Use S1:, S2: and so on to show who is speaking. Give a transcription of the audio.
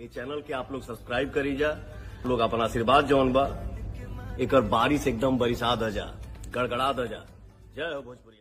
S1: ये चैनल के आप लोग सब्सक्राइब करी जा लोग अपन आशीर्वाद जौन बा। एक बारिश एकदम बरिशा द जा। गड़गड़ा जा। जय हो भोजपुरी।